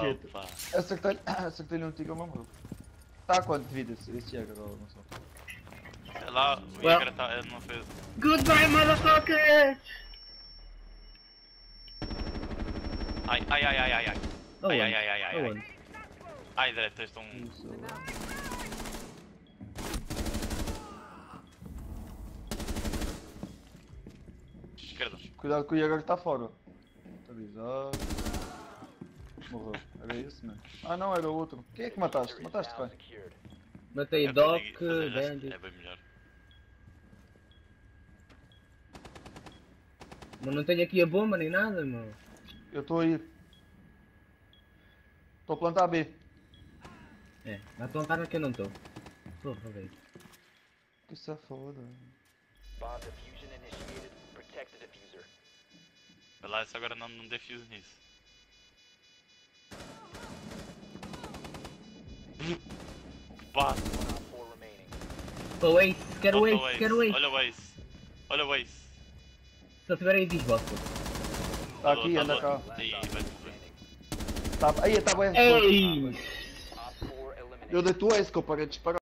Quieto. Acertei-lhe acertei um tiro e morreu. Está a quanto de vida esse, Jäger, ou não sei? Sei lá, o Well. Jäger tá, ele não fez. Goodbye, motherfuckers! Ai, ai, ai, ai, ai, ai. Aonde? Ai, ai, ai, ai, ai. Aonde? Ai, Zé, tens um. Isso. Esquerda. Cuidado que o Jäger está fora. Morreu. Era esse, né? Ah não, era o outro. Quem é que mataste? Mataste, pai? Matei É Doc, Bandit. É bem melhor. Mas não tenho aqui a bomba nem nada, meu. Eu estou a ir. Estou a plantar B. É, na tua cara que eu não estou. Porra, velho. Que isso é foda. Bomb diffusion initiated. Protect the diffuser. Vai lá, isso agora não, não defuse nisso. Pá, One op four remaining. Oh, Ace, quero olha Ace, quero Ace. Olha o Ace. Olha o Ace. Se eu tiver aí, diz bosta. Está aqui, Tá anda cá. Aí, vai. Tá, aí, está bem. Ei! Op four eliminated. Eu dei tu esse que eu parei de disparar.